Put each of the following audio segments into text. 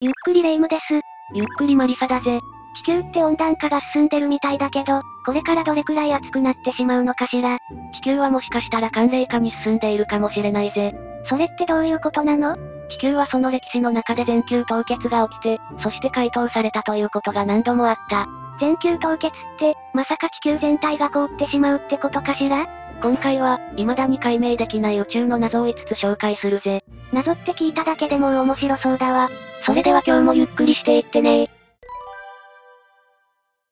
ゆっくりレ夢ムです。ゆっくりマリサだぜ。地球って温暖化が進んでるみたいだけど、これからどれくらい暑くなってしまうのかしら。地球はもしかしたら寒冷化に進んでいるかもしれないぜ。それってどういうことなの？地球はその歴史の中で全球凍結が起きて、そして解凍されたということが何度もあった。全球凍結って、まさか地球全体が凍ってしまうってことかしら？今回は、未だに解明できない宇宙の謎を5つ紹介するぜ。謎って聞いただけでも面白そうだわ。それでは今日もゆっくりしていってね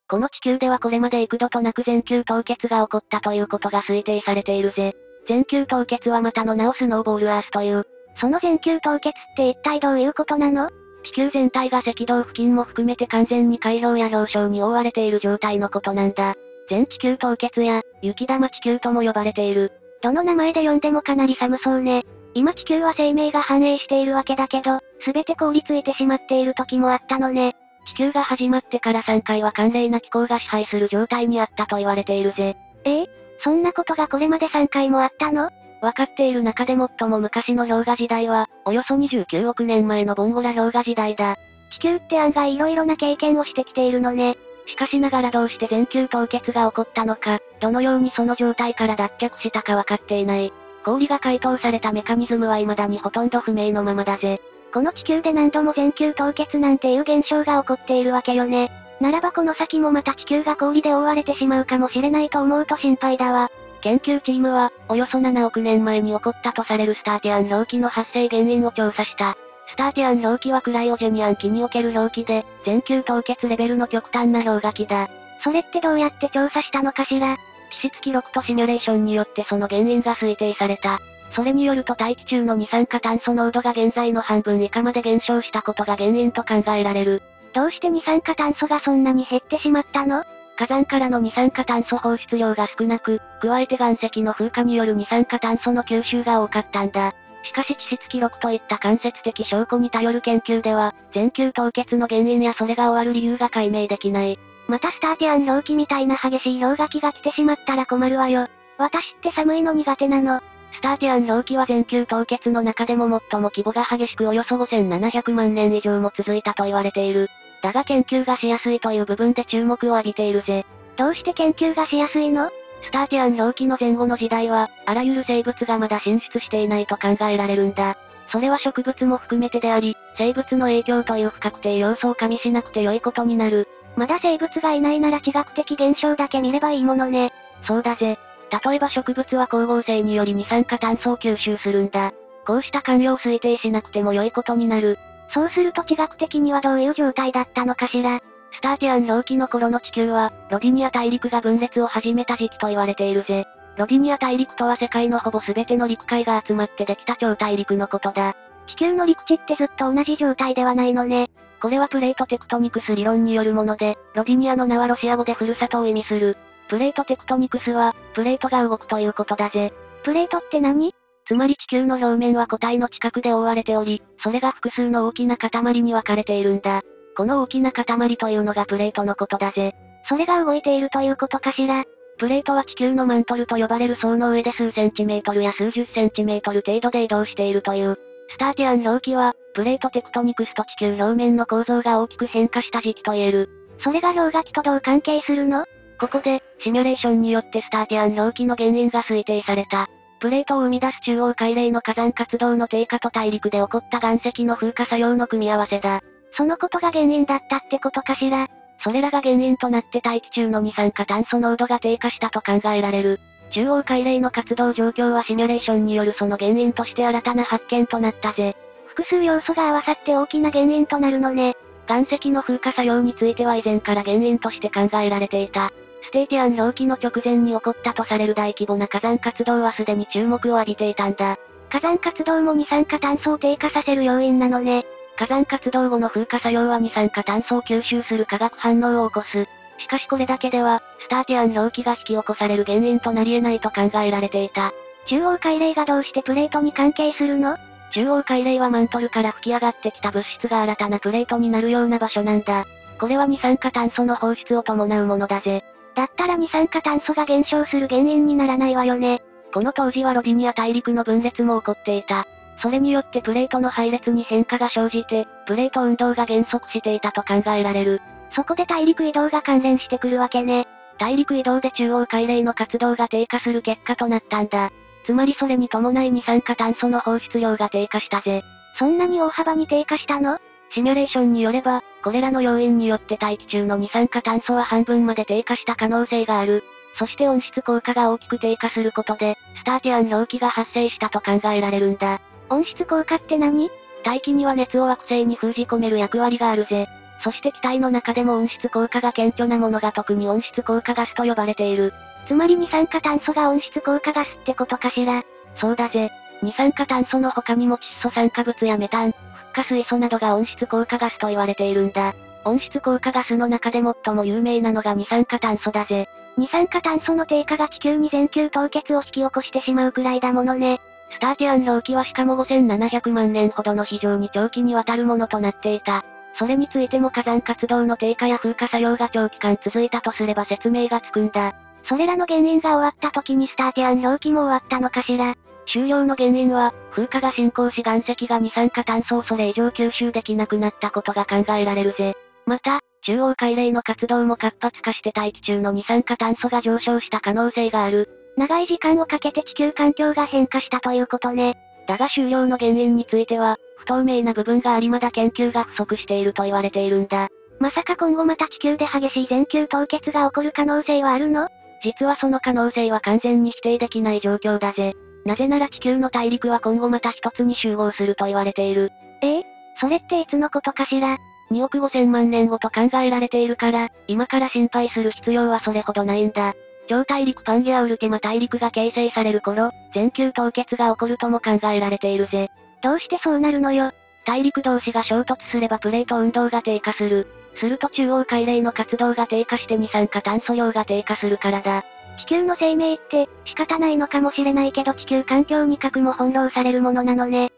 この地球ではこれまで幾度となく全球凍結が起こったということが推定されているぜ。全球凍結はまたの名をスノーボールアースという。その全球凍結って一体どういうことなの？地球全体が赤道付近も含めて完全に海氷や氷晶に覆われている状態のことなんだ。全地球凍結や、雪玉地球とも呼ばれている。どの名前で呼んでもかなり寒そうね。今地球は生命が繁栄しているわけだけど、すべて凍りついてしまっている時もあったのね。地球が始まってから3回は寒冷な気候が支配する状態にあったと言われているぜ。え？えそんなことがこれまで3回もあったの？わかっている中で最も昔の氷河時代は、およそ29億年前のボンゴラ氷河時代だ。地球って案外色々な経験をしてきているのね。しかしながらどうして全球凍結が起こったのか、どのようにその状態から脱却したかわかっていない。氷が解凍されたメカニズムは未だにほとんど不明のままだぜ。この地球で何度も全球凍結なんていう現象が起こっているわけよね。ならばこの先もまた地球が氷で覆われてしまうかもしれないと思うと心配だわ。研究チームは、およそ7億年前に起こったとされるスターティアン氷期の発生原因を調査した。スターティアン氷期はクライオジェニアン期における氷期で、全球凍結レベルの極端な氷河期だ。それってどうやって調査したのかしら？地質記録とシミュレーションによってその原因が推定された。それによると大気中の二酸化炭素濃度が現在の半分以下まで減少したことが原因と考えられる。どうして二酸化炭素がそんなに減ってしまったの？火山からの二酸化炭素放出量が少なく、加えて岩石の風化による二酸化炭素の吸収が多かったんだ。しかし地質記録といった間接的証拠に頼る研究では、全球凍結の原因やそれが終わる理由が解明できない。またスターティアン氷期みたいな激しい氷河期が来てしまったら困るわよ。私って寒いの苦手なの。スターティアン氷期は全球凍結の中でも最も規模が激しくおよそ5700万年以上も続いたと言われている。だが研究がしやすいという部分で注目を浴びているぜ。どうして研究がしやすいの？スターティアン氷期の前後の時代は、あらゆる生物がまだ進出していないと考えられるんだ。それは植物も含めてであり、生物の影響という不確定要素を加味しなくて良いことになる。まだ生物がいないなら地学的現象だけ見ればいいものね。そうだぜ。例えば植物は光合成により二酸化炭素を吸収するんだ。こうした関与を推定しなくても良いことになる。そうすると地学的にはどういう状態だったのかしら。スターティアン氷期の頃の地球は、ロディニア大陸が分裂を始めた時期と言われているぜ。ロディニア大陸とは世界のほぼ全ての陸海が集まってできた超大陸のことだ。地球の陸地ってずっと同じ状態ではないのね。これはプレートテクトニクス理論によるもので、ロディニアの名はロシア語でふるさとを意味する。プレートテクトニクスは、プレートが動くということだぜ。プレートって何？つまり地球の表面は固体の近くで覆われており、それが複数の大きな塊に分かれているんだ。この大きな塊というのがプレートのことだぜ。それが動いているということかしら？プレートは地球のマントルと呼ばれる層の上で数センチメートルや数十センチメートル程度で移動しているという。スターティアン氷期は、プレートテクトニクスと地球表面の構造が大きく変化した時期と言える。それが氷河期とどう関係するの？ここで、シミュレーションによってスターティアン氷期の原因が推定された。プレートを生み出す中央海嶺の火山活動の低下と大陸で起こった岩石の風化作用の組み合わせだ。そのことが原因だったってことかしら？それらが原因となって大気中の二酸化炭素濃度が低下したと考えられる。中央海嶺の活動状況はシミュレーションによるその原因として新たな発見となったぜ。複数要素が合わさって大きな原因となるのね。岩石の風化作用については以前から原因として考えられていた。ステーティアン氷期の直前に起こったとされる大規模な火山活動はすでに注目を浴びていたんだ。火山活動も二酸化炭素を低下させる要因なのね。火山活動後の風化作用は二酸化炭素を吸収する化学反応を起こす。しかしこれだけでは、スターティアン氷期が引き起こされる原因となり得ないと考えられていた。中央海嶺がどうしてプレートに関係するの？中央海嶺はマントルから吹き上がってきた物質が新たなプレートになるような場所なんだ。これは二酸化炭素の放出を伴うものだぜ。だったら二酸化炭素が減少する原因にならないわよね。この当時はロディニア大陸の分裂も起こっていた。それによってプレートの配列に変化が生じて、プレート運動が減速していたと考えられる。そこで大陸移動が関連してくるわけね。大陸移動で中央海嶺の活動が低下する結果となったんだ。つまりそれに伴い二酸化炭素の放出量が低下したぜ。そんなに大幅に低下したの？シミュレーションによれば、これらの要因によって大気中の二酸化炭素は半分まで低下した可能性がある。そして温室効果が大きく低下することで、スターティアン氷期が発生したと考えられるんだ。温室効果って何？大気には熱を惑星に封じ込める役割があるぜ。そして気体の中でも温室効果が顕著なものが特に温室効果ガスと呼ばれている。つまり二酸化炭素が温室効果ガスってことかしら？そうだぜ。二酸化炭素の他にも窒素酸化物やメタン、フッ化水素などが温室効果ガスと言われているんだ。温室効果ガスの中で最も有名なのが二酸化炭素だぜ。二酸化炭素の低下が地球に全球凍結を引き起こしてしまうくらいだものね。スターティアン氷期はしかも5700万年ほどの非常に長期にわたるものとなっていた。それについても火山活動の低下や風化作用が長期間続いたとすれば説明がつくんだ。それらの原因が終わった時にスターティアン氷期も終わったのかしら。終了の原因は、風化が進行し岩石が二酸化炭素をそれ以上吸収できなくなったことが考えられるぜ。また、中央海嶺の活動も活発化して大気中の二酸化炭素が上昇した可能性がある。長い時間をかけて地球環境が変化したということね。だが終了の原因については、不透明な部分がありまだ研究が不足していると言われているんだ。まさか今後また地球で激しい全球凍結が起こる可能性はあるの？実はその可能性は完全に否定できない状況だぜ。なぜなら地球の大陸は今後また一つに集合すると言われている。え？えそれっていつのことかしら ?2 億5千万年後と考えられているから、今から心配する必要はそれほどないんだ。超大陸パンゲアウルテマ大陸が形成される頃、全球凍結が起こるとも考えられているぜ。どうしてそうなるのよ？大陸同士が衝突すればプレート運動が低下する。すると中央海嶺の活動が低下して二酸化炭素量が低下するからだ。地球の生命って、仕方ないのかもしれないけど地球環境に核も翻弄されるものなのね。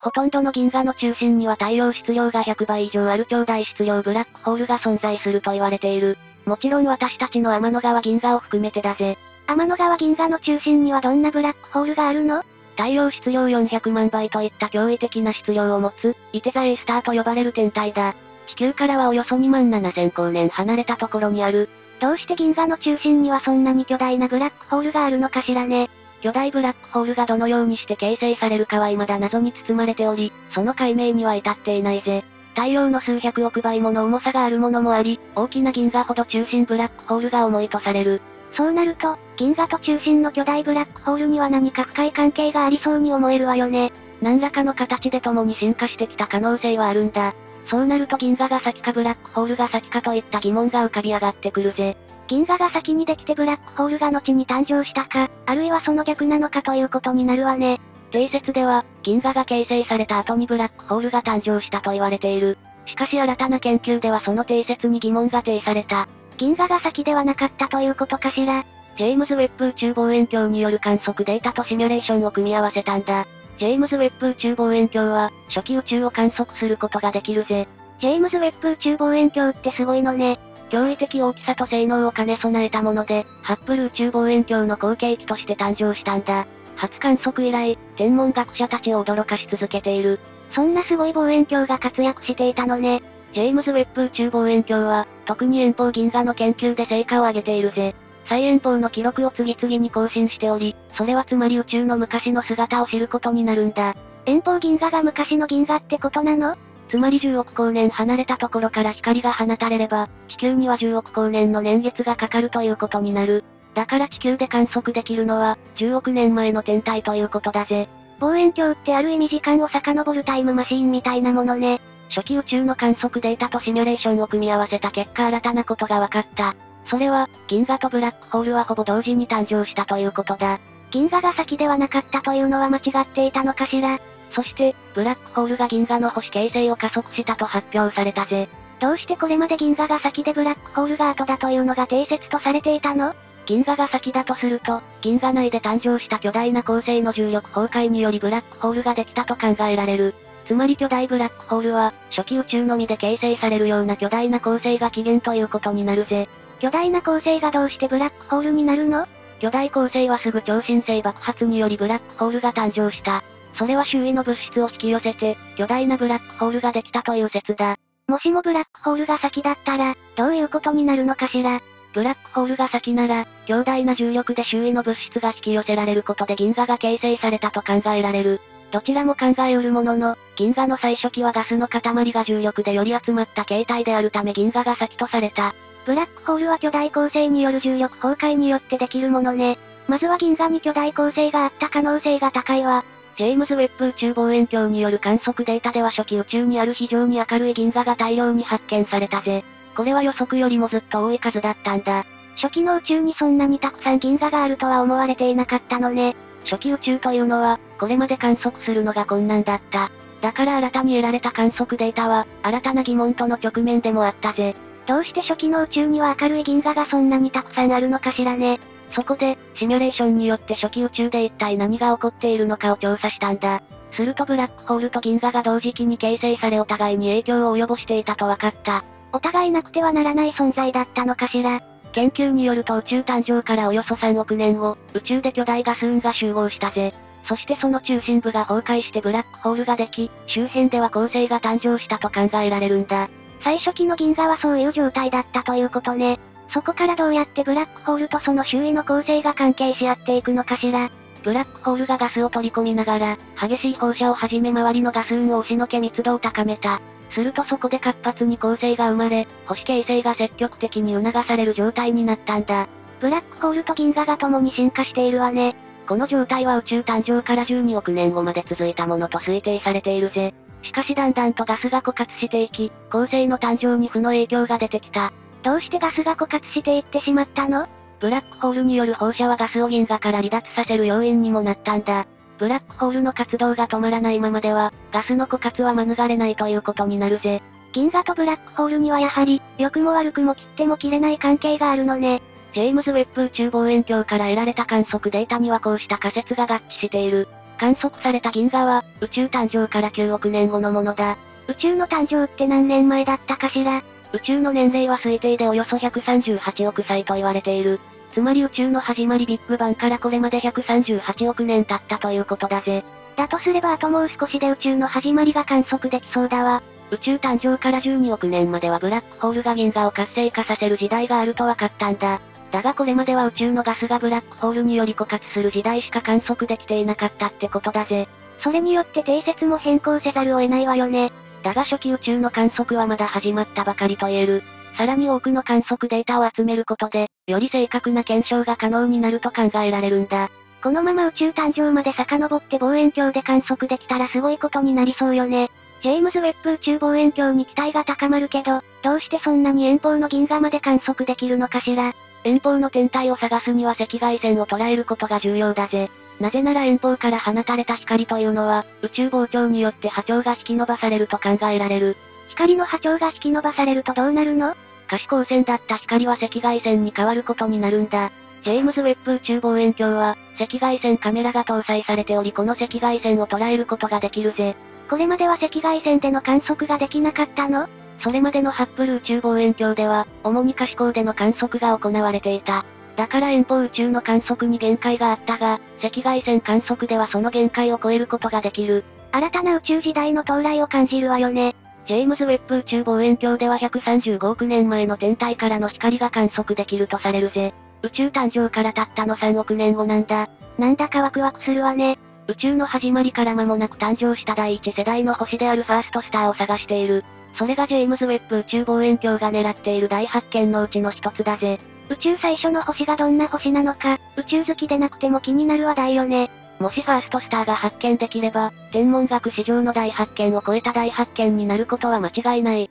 ほとんどの銀河の中心には太陽質量が100倍以上ある超大質量ブラックホールが存在すると言われている。もちろん私たちの天の川銀河を含めてだぜ。天の川銀河の中心にはどんなブラックホールがあるの？太陽質量400万倍といった驚異的な質量を持つ、イテザエースターと呼ばれる天体だ。地球からはおよそ2万7000光年離れたところにある。どうして銀河の中心にはそんなに巨大なブラックホールがあるのかしらね。巨大ブラックホールがどのようにして形成されるかは未だ謎に包まれており、その解明には至っていないぜ。太陽の数百億倍もの重さがあるものもあり、大きな銀河ほど中心ブラックホールが重いとされる。そうなると、銀河と中心の巨大ブラックホールには何か深い関係がありそうに思えるわよね。何らかの形で共に進化してきた可能性はあるんだ。そうなると銀河が先かブラックホールが先かといった疑問が浮かび上がってくるぜ。銀河が先にできてブラックホールが後に誕生したか、あるいはその逆なのかということになるわね。定説では、銀河が形成された後にブラックホールが誕生したと言われている。しかし新たな研究ではその定説に疑問が呈された。銀河が先ではなかったということかしら。ジェームズ・ウェッブ宇宙望遠鏡による観測データとシミュレーションを組み合わせたんだ。ジェームズ・ウェッブ宇宙望遠鏡は、初期宇宙を観測することができるぜ。ジェームズ・ウェッブ宇宙望遠鏡ってすごいのね。驚異的大きさと性能を兼ね備えたもので、ハッブル宇宙望遠鏡の後継機として誕生したんだ。初観測以来、天文学者たちを驚かし続けている。そんなすごい望遠鏡が活躍していたのね。ジェームズ・ウェッブ宇宙望遠鏡は、特に遠方銀河の研究で成果を上げているぜ。最遠方の記録を次々に更新しており、それはつまり宇宙の昔の姿を知ることになるんだ。遠方銀河が昔の銀河ってことなの？つまり10億光年離れたところから光が放たれれば、地球には10億光年の年月がかかるということになる。だから地球で観測できるのは、10億年前の天体ということだぜ。望遠鏡ってある意味時間を遡るタイムマシーンみたいなものね。初期宇宙の観測データとシミュレーションを組み合わせた結果新たなことが分かった。それは、銀河とブラックホールはほぼ同時に誕生したということだ。銀河が先ではなかったというのは間違っていたのかしら。そして、ブラックホールが銀河の星形成を加速したと発表されたぜ。どうしてこれまで銀河が先でブラックホールが後だというのが定説とされていたの？銀河が先だとすると、銀河内で誕生した巨大な恒星の重力崩壊によりブラックホールができたと考えられる。つまり巨大ブラックホールは、初期宇宙のみで形成されるような巨大な恒星が起源ということになるぜ。巨大な恒星がどうしてブラックホールになるの？巨大恒星はすぐ超新星爆発によりブラックホールが誕生した。それは周囲の物質を引き寄せて、巨大なブラックホールができたという説だ。もしもブラックホールが先だったら、どういうことになるのかしら？ブラックホールが先なら、強大な重力で周囲の物質が引き寄せられることで銀河が形成されたと考えられる。どちらも考えうるものの、銀河の最初期はガスの塊が重力でより集まった形態であるため銀河が先とされた。ブラックホールは巨大恒星による重力崩壊によってできるものね。まずは銀河に巨大恒星があった可能性が高いわ。ジェームズ・ウェッブ宇宙望遠鏡による観測データでは初期宇宙にある非常に明るい銀河が大量に発見されたぜ。これは予測よりもずっと多い数だったんだ。初期の宇宙にそんなにたくさん銀河があるとは思われていなかったのね。初期宇宙というのは、これまで観測するのが困難だった。だから新たに得られた観測データは、新たな疑問との直面でもあったぜ。どうして初期の宇宙には明るい銀河がそんなにたくさんあるのかしらね。そこで、シミュレーションによって初期宇宙で一体何が起こっているのかを調査したんだ。するとブラックホールと銀河が同時期に形成されお互いに影響を及ぼしていたと分かった。お互いなくてはならない存在だったのかしら。研究によると宇宙誕生からおよそ3億年後、宇宙で巨大ガス雲が集合したぜ。そしてその中心部が崩壊してブラックホールができ、周辺では恒星が誕生したと考えられるんだ。最初期の銀河はそういう状態だったということね。そこからどうやってブラックホールとその周囲の構成が関係し合っていくのかしら。ブラックホールがガスを取り込みながら、激しい放射をはじめ周りのガス雲を押しのけ密度を高めた。するとそこで活発に構成が生まれ、星形成が積極的に促される状態になったんだ。ブラックホールと銀河が共に進化しているわね。この状態は宇宙誕生から12億年後まで続いたものと推定されているぜ。しかしだんだんとガスが枯渇していき、恒星の誕生に負の影響が出てきた。どうしてガスが枯渇していってしまったの？ブラックホールによる放射はガスを銀河から離脱させる要因にもなったんだ。ブラックホールの活動が止まらないままでは、ガスの枯渇は免れないということになるぜ。銀河とブラックホールにはやはり、良くも悪くも切っても切れない関係があるのね。ジェームズ・ウェッブ宇宙望遠鏡から得られた観測データにはこうした仮説が合致している。観測された銀河は、宇宙誕生から9億年後のものだ。宇宙の誕生って何年前だったかしら？宇宙の年齢は推定でおよそ138億歳と言われている。つまり宇宙の始まりビッグバンからこれまで138億年経ったということだぜ。だとすればあともう少しで宇宙の始まりが観測できそうだわ。宇宙誕生から12億年まではブラックホールが銀河を活性化させる時代があると分かったんだ。だがこれまでは宇宙のガスがブラックホールにより枯渇する時代しか観測できていなかったってことだぜ。それによって定説も変更せざるを得ないわよね。だが初期宇宙の観測はまだ始まったばかりと言える。さらに多くの観測データを集めることで、より正確な検証が可能になると考えられるんだ。このまま宇宙誕生まで遡って望遠鏡で観測できたらすごいことになりそうよね。ジェームズ・ウェッブ宇宙望遠鏡に期待が高まるけど、どうしてそんなに遠方の銀河まで観測できるのかしら。遠方の天体を探すには赤外線を捉えることが重要だぜ。なぜなら遠方から放たれた光というのは、宇宙膨張によって波長が引き伸ばされると考えられる。光の波長が引き伸ばされるとどうなるの？可視光線だった光は赤外線に変わることになるんだ。ジェームズ・ウェッブ宇宙望遠鏡は、赤外線カメラが搭載されておりこの赤外線を捉えることができるぜ。これまでは赤外線での観測ができなかったの？それまでのハッブル宇宙望遠鏡では、主に可視光での観測が行われていた。だから遠方宇宙の観測に限界があったが、赤外線観測ではその限界を超えることができる。新たな宇宙時代の到来を感じるわよね。ジェームズ・ウェッブ宇宙望遠鏡では135億年前の天体からの光が観測できるとされるぜ。宇宙誕生からたったの3億年後なんだ。なんだかワクワクするわね。宇宙の始まりから間もなく誕生した第一世代の星であるファーストスターを探している。それがジェームズ・ウェッブ宇宙望遠鏡が狙っている大発見のうちの一つだぜ。宇宙最初の星がどんな星なのか、宇宙好きでなくても気になる話題よね。もしファーストスターが発見できれば、天文学史上の大発見を超えた大発見になることは間違いない。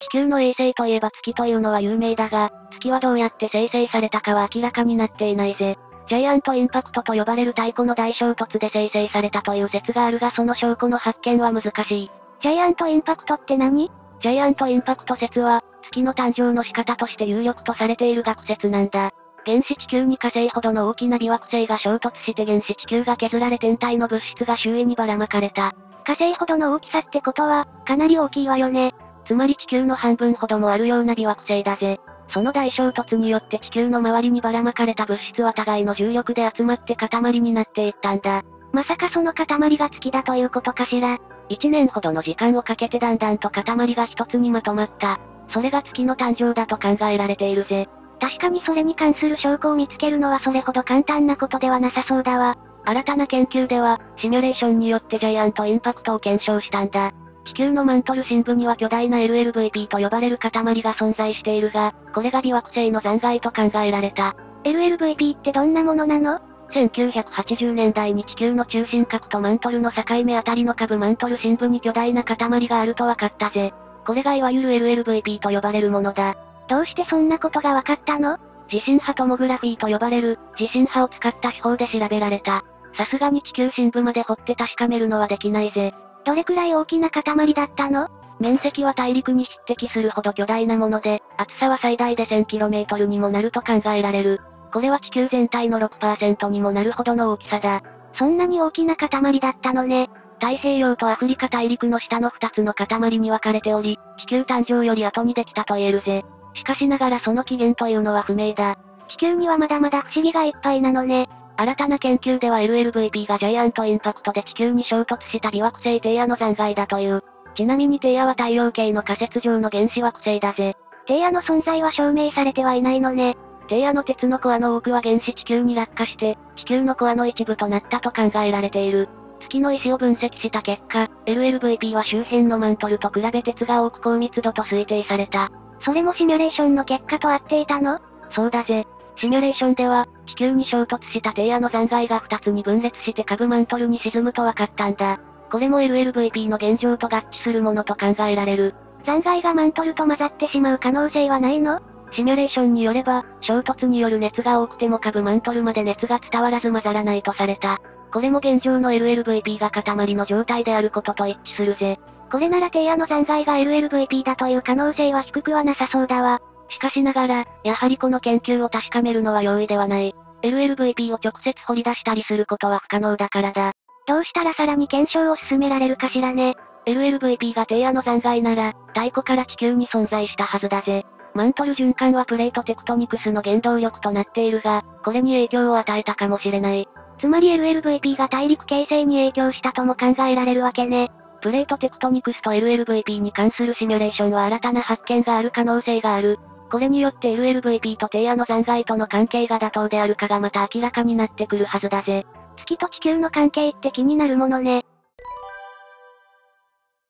地球の衛星といえば月というのは有名だが、月はどうやって生成されたかは明らかになっていないぜ。ジャイアントインパクトと呼ばれる太古の大衝突で生成されたという説があるがその証拠の発見は難しい。ジャイアントインパクトって何？ジャイアントインパクト説は、月の誕生の仕方として有力とされている学説なんだ。原始地球に火星ほどの大きな微惑星が衝突して原始地球が削られ天体の物質が周囲にばらまかれた。火星ほどの大きさってことは、かなり大きいわよね。つまり地球の半分ほどもあるような微惑星だぜ。その大衝突によって地球の周りにばらまかれた物質は互いの重力で集まって塊になっていったんだ。まさかその塊が月だということかしら？1年ほどの時間をかけてだんだんと塊が一つにまとまった。それが月の誕生だと考えられているぜ。確かにそれに関する証拠を見つけるのはそれほど簡単なことではなさそうだわ。新たな研究では、シミュレーションによってジャイアントインパクトを検証したんだ。地球のマントル深部には巨大な LLVP と呼ばれる塊が存在しているが、これが微惑星の残骸と考えられた。LLVP ってどんなものなの？1980年代に地球の中心核とマントルの境目あたりの下部マントル深部に巨大な塊があると分かったぜ。これがいわゆる LLVP と呼ばれるものだ。どうしてそんなことが分かったの？地震波トモグラフィーと呼ばれる、地震波を使った手法で調べられた。さすがに地球深部まで掘って確かめるのはできないぜ。どれくらい大きな塊だったの？面積は大陸に匹敵するほど巨大なもので、厚さは最大で 1000km にもなると考えられる。これは地球全体の6%にもなるほどの大きさだ。そんなに大きな塊だったのね。太平洋とアフリカ大陸の下の2つの塊に分かれており、地球誕生より後にできたと言えるぜ。しかしながらその起源というのは不明だ。地球にはまだまだ不思議がいっぱいなのね。新たな研究では LLVP がジャイアントインパクトで地球に衝突した微惑星テイヤの残骸だという。ちなみにテイヤは太陽系の仮説上の原子惑星だぜ。テイヤの存在は証明されてはいないのね。低野の鉄のコアの多くは原子地球に落下して、地球のコアの一部となったと考えられている。月の石を分析した結果、LLVP は周辺のマントルと比べ鉄が多く高密度と推定された。それもシミュレーションの結果と合っていたの？そうだぜ。シミュレーションでは、地球に衝突した低野の残骸が2つに分裂して下部マントルに沈むと分かったんだ。これも LLVP の現状と合致するものと考えられる。残骸がマントルと混ざってしまう可能性はないの？シミュレーションによれば、衝突による熱が多くても下部マントルまで熱が伝わらず混ざらないとされた。これも現状の LLVP が塊の状態であることと一致するぜ。これなら低野の残骸が LLVP だという可能性は低くはなさそうだわ。しかしながら、やはりこの研究を確かめるのは容易ではない。LLVP を直接掘り出したりすることは不可能だからだ。どうしたらさらに検証を進められるかしらね。LLVP が低野の残骸なら、太古から地球に存在したはずだぜ。マントル循環はプレートテクトニクスの原動力となっているが、これに影響を与えたかもしれない。つまり LLVP が大陸形成に影響したとも考えられるわけね。プレートテクトニクスと LLVP に関するシミュレーションは新たな発見がある可能性がある。これによって LLVP と低野の残骸との関係が妥当であるかがまた明らかになってくるはずだぜ。月と地球の関係って気になるものね。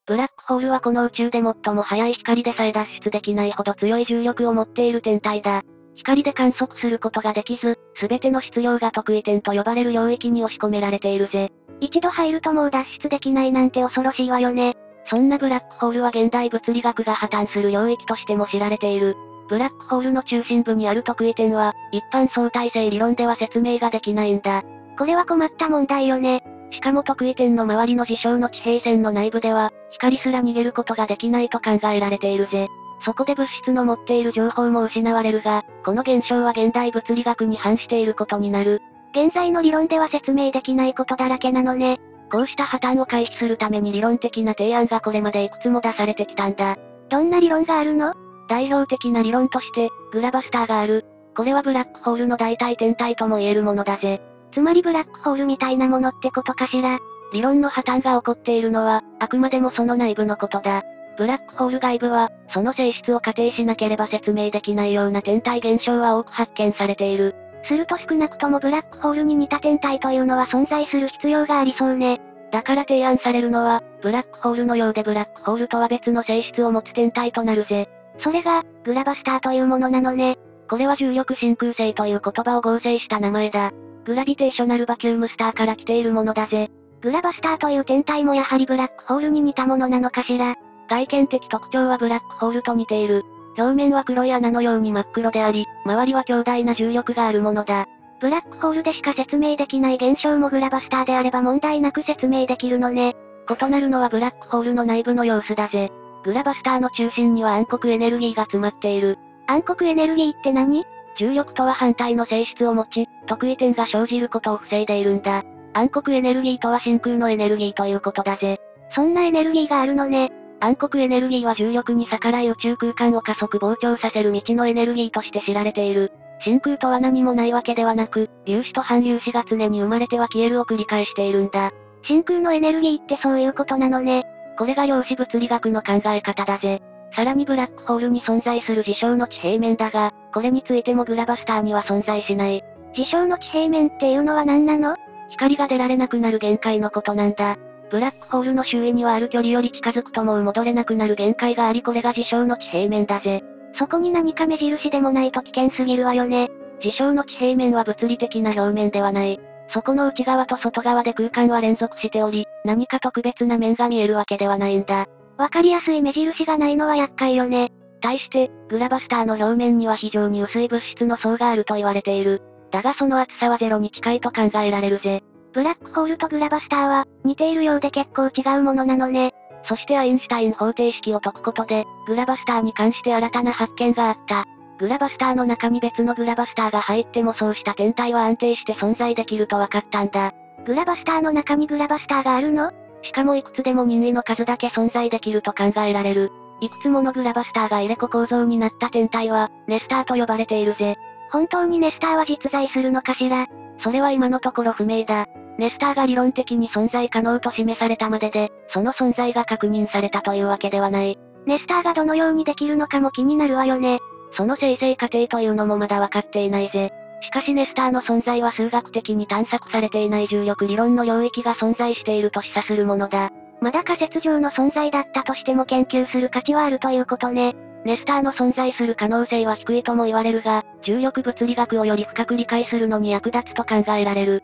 ブラックホールはこの宇宙で最も速い光でさえ脱出できないほど強い重力を持っている天体だ。光で観測することができず、すべての質量が得意点と呼ばれる領域に押し込められているぜ。一度入るともう脱出できないなんて恐ろしいわよね。そんなブラックホールは現代物理学が破綻する領域としても知られている。ブラックホールの中心部にある得意点は、一般相対性理論では説明ができないんだ。これは困った問題よね。しかも得意点の周りの事象の地平線の内部では、光すら逃げることができないと考えられているぜ。そこで物質の持っている情報も失われるが、この現象は現代物理学に反していることになる。現在の理論では説明できないことだらけなのね。こうした破綻を回避するために理論的な提案がこれまでいくつも出されてきたんだ。どんな理論があるの？代表的な理論として、グラバスターがある。これはブラックホールの代替天体とも言えるものだぜ。つまりブラックホールみたいなものってことかしら。理論の破綻が起こっているのは、あくまでもその内部のことだ。ブラックホール外部は、その性質を仮定しなければ説明できないような天体現象は多く発見されている。すると少なくともブラックホールに似た天体というのは存在する必要がありそうね。だから提案されるのは、ブラックホールのようでブラックホールとは別の性質を持つ天体となるぜ。それが、グラバスターというものなのね。これは重力真空星という言葉を合成した名前だ。グラビテーショナルバキュームスターから来ているものだぜ。グラバスターという天体もやはりブラックホールに似たものなのかしら。外見的特徴はブラックホールと似ている。表面は黒い穴のように真っ黒であり、周りは強大な重力があるものだ。ブラックホールでしか説明できない現象もグラバスターであれば問題なく説明できるのね。異なるのはブラックホールの内部の様子だぜ。グラバスターの中心には暗黒エネルギーが詰まっている。暗黒エネルギーって何？重力とは反対の性質を持ち、得意点が生じることを防いでいるんだ。暗黒エネルギーとは真空のエネルギーということだぜ。そんなエネルギーがあるのね。暗黒エネルギーは重力に逆らい宇宙空間を加速膨張させる未知のエネルギーとして知られている。真空とは何もないわけではなく、粒子と反粒子が常に生まれては消えるを繰り返しているんだ。真空のエネルギーってそういうことなのね。これが量子物理学の考え方だぜ。さらにブラックホールに存在する事象の地平面だが、これについてもグラバスターには存在しない。事象の地平面っていうのは何なの？光が出られなくなる限界のことなんだ。ブラックホールの周囲にはある距離より近づくともう戻れなくなる限界がありこれが事象の地平面だぜ。そこに何か目印でもないと危険すぎるわよね。事象の地平面は物理的な表面ではない。そこの内側と外側で空間は連続しており、何か特別な面が見えるわけではないんだ。わかりやすい目印がないのは厄介よね。対して、グラバスターの表面には非常に薄い物質の層があると言われている。だがその厚さはゼロに近いと考えられるぜ。ブラックホールとグラバスターは、似ているようで結構違うものなのね。そしてアインシュタイン方程式を解くことで、グラバスターに関して新たな発見があった。グラバスターの中に別のグラバスターが入ってもそうした天体は安定して存在できると分かったんだ。グラバスターの中にグラバスターがあるの？しかもいくつでも任意の数だけ存在できると考えられる。いくつものグラバスターが入れ子構造になった天体は、ネスターと呼ばれているぜ。本当にネスターは実在するのかしら？それは今のところ不明だ。ネスターが理論的に存在可能と示されたまでで、その存在が確認されたというわけではない。ネスターがどのようにできるのかも気になるわよね。その生成過程というのもまだわかっていないぜ。しかしネスターの存在は数学的に探索されていない重力理論の領域が存在していると示唆するものだ。まだ仮説上の存在だったとしても研究する価値はあるということね。ネスターの存在する可能性は低いとも言われるが、重力物理学をより深く理解するのに役立つと考えられる。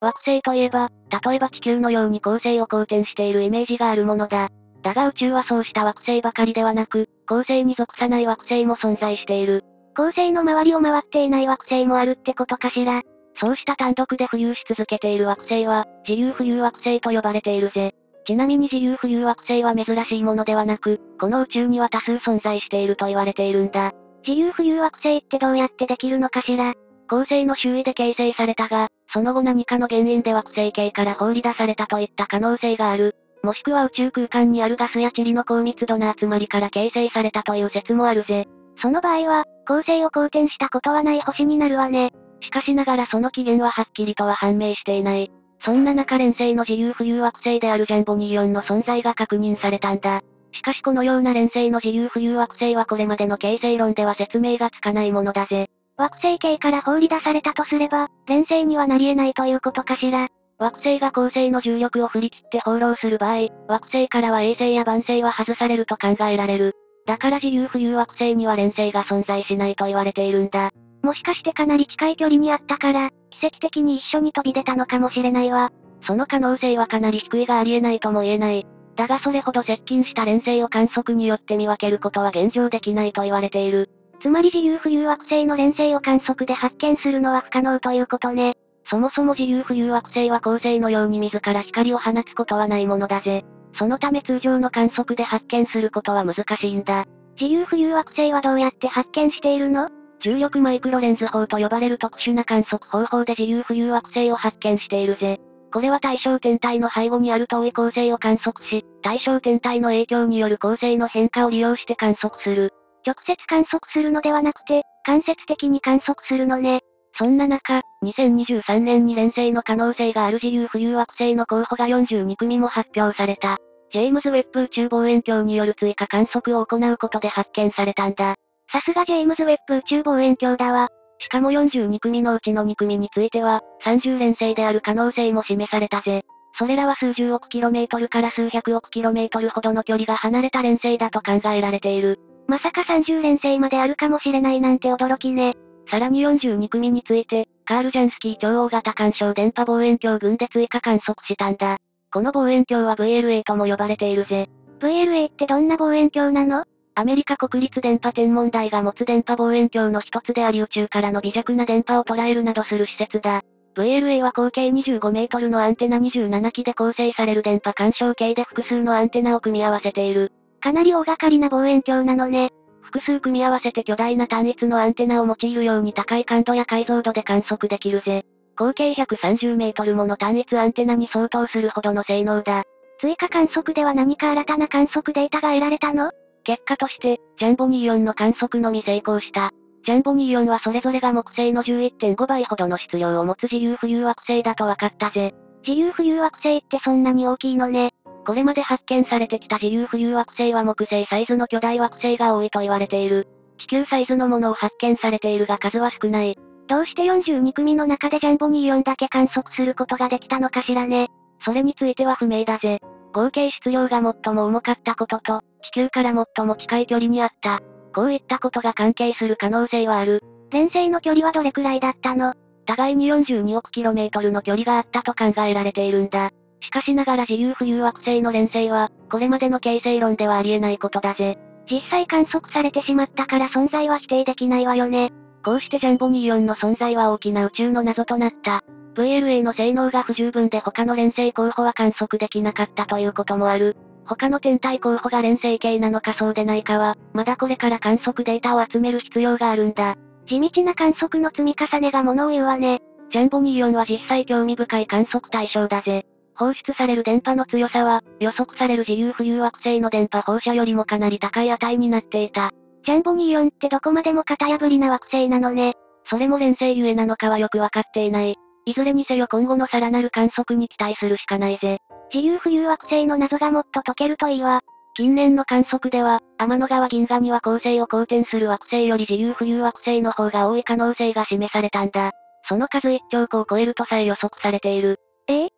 惑星といえば、例えば地球のように恒星を公転しているイメージがあるものだ。だが宇宙はそうした惑星ばかりではなく、恒星に属さない惑星も存在している。恒星の周りを回っていない惑星もあるってことかしら。そうした単独で浮遊し続けている惑星は、自由浮遊惑星と呼ばれているぜ。ちなみに自由浮遊惑星は珍しいものではなく、この宇宙には多数存在していると言われているんだ。自由浮遊惑星ってどうやってできるのかしら？恒星の周囲で形成されたが、その後何かの原因で惑星系から放り出されたといった可能性がある。もしくは宇宙空間にあるガスや塵の高密度な集まりから形成されたという説もあるぜ。その場合は、恒星を公転したことはない星になるわね。しかしながらその起源ははっきりとは判明していない。そんな中連星の自由浮遊惑星であるジャンボ24の存在が確認されたんだ。しかしこのような連星の自由浮遊惑星はこれまでの形成論では説明がつかないものだぜ。惑星系から放り出されたとすれば、連星にはなり得ないということかしら。惑星が恒星の重力を振り切って放浪する場合、惑星からは衛星や晩星は外されると考えられる。だから自由浮遊惑星には連星が存在しないと言われているんだ。もしかしてかなり近い距離にあったから、奇跡的に一緒に飛び出たのかもしれないわ。その可能性はかなり低いがありえないとも言えない。だがそれほど接近した連星を観測によって見分けることは現状できないと言われている。つまり自由浮遊惑星の連星を観測で発見するのは不可能ということね。そもそも自由浮遊惑星は恒星のように自ら光を放つことはないものだぜ。そのため通常の観測で発見することは難しいんだ。自由浮遊惑星はどうやって発見しているの？重力マイクロレンズ法と呼ばれる特殊な観測方法で自由浮遊惑星を発見しているぜ。これは対象天体の背後にある遠い恒星を観測し、対象天体の影響による恒星の変化を利用して観測する。直接観測するのではなくて、間接的に観測するのね。そんな中、2023年に連星の可能性がある自由浮遊惑星の候補が42組も発表された。ジェームズ・ウェッブ宇宙望遠鏡による追加観測を行うことで発見されたんだ。さすがジェームズ・ウェッブ宇宙望遠鏡だわ。しかも42組のうちの2組については、30連星である可能性も示されたぜ。それらは数十億キロメートルから数百億キロメートルほどの距離が離れた連星だと考えられている。まさか30連星まであるかもしれないなんて驚きね。さらに42組について、カール・ジャンスキー超大型干渉電波望遠鏡群で追加観測したんだ。この望遠鏡は VLA とも呼ばれているぜ。VLA ってどんな望遠鏡なの？アメリカ国立電波天文台が持つ電波望遠鏡の一つであり宇宙からの微弱な電波を捉えるなどする施設だ。VLA は合計25メートルのアンテナ27基で構成される電波干渉計で複数のアンテナを組み合わせている。かなり大掛かりな望遠鏡なのね。複数組み合わせて巨大な単一のアンテナを用いるように高い感度や解像度で観測できるぜ。合計130メートルもの単一アンテナに相当するほどの性能だ。追加観測では何か新たな観測データが得られたの？結果として、ジャンボニー4の観測のみ成功した。ジャンボニー4はそれぞれが木星の11.5倍ほどの質量を持つ自由浮遊惑星だと分かったぜ。自由浮遊惑星ってそんなに大きいのね。これまで発見されてきた自由浮遊惑星は木星サイズの巨大惑星が多いと言われている。地球サイズのものを発見されているが数は少ない。どうして42組の中でジャンボニー4だけ観測することができたのかしらね。それについては不明だぜ。合計質量が最も重かったことと、地球から最も近い距離にあった。こういったことが関係する可能性はある。連星の距離はどれくらいだったの？互いに42億 km の距離があったと考えられているんだ。しかしながら自由浮遊惑星の連星は、これまでの形成論ではありえないことだぜ。実際観測されてしまったから存在は否定できないわよね。こうしてジャンボニー4の存在は大きな宇宙の謎となった。VLA の性能が不十分で他の連星候補は観測できなかったということもある。他の天体候補が連星系なのかそうでないかは、まだこれから観測データを集める必要があるんだ。地道な観測の積み重ねが物を言うわね。ジャンボニー4は実際興味深い観測対象だぜ。放出される電波の強さは、予測される自由浮遊惑星の電波放射よりもかなり高い値になっていた。ジャンボニー4ってどこまでも型破りな惑星なのね。それも連星ゆえなのかはよくわかっていない。いずれにせよ今後のさらなる観測に期待するしかないぜ。自由浮遊惑星の謎がもっと解けるといいわ。近年の観測では、天の川銀河には恒星を公転する惑星より自由浮遊惑星の方が多い可能性が示されたんだ。その数1兆個を超えるとさえ予測されている。え？え ?1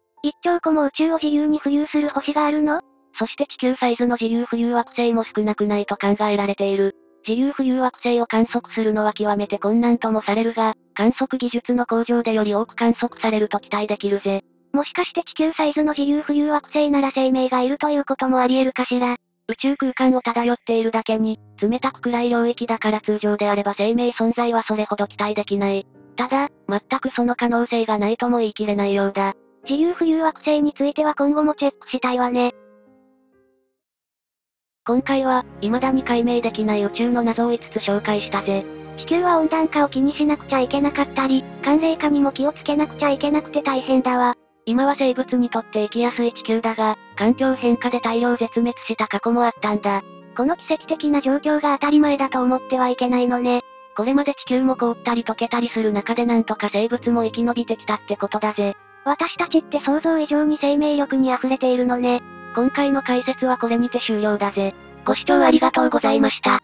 兆個も宇宙を自由に浮遊する星があるの？そして地球サイズの自由浮遊惑星も少なくないと考えられている。自由浮遊惑星を観測するのは極めて困難ともされるが、観測技術の向上でより多く観測されると期待できるぜ。もしかして地球サイズの自由浮遊惑星なら生命がいるということもあり得るかしら。宇宙空間を漂っているだけに、冷たく暗い領域だから通常であれば生命存在はそれほど期待できない。ただ、全くその可能性がないとも言い切れないようだ。自由浮遊惑星については今後もチェックしたいわね。今回は、未だに解明できない宇宙の謎を5つ紹介したぜ。地球は温暖化を気にしなくちゃいけなかったり、寒冷化にも気をつけなくちゃいけなくて大変だわ。今は生物にとって生きやすい地球だが、環境変化で大量絶滅した過去もあったんだ。この奇跡的な状況が当たり前だと思ってはいけないのね。これまで地球も凍ったり溶けたりする中でなんとか生物も生き延びてきたってことだぜ。私たちって想像以上に生命力に溢れているのね。今回の解説はこれにて終了だぜ。ご視聴ありがとうございました。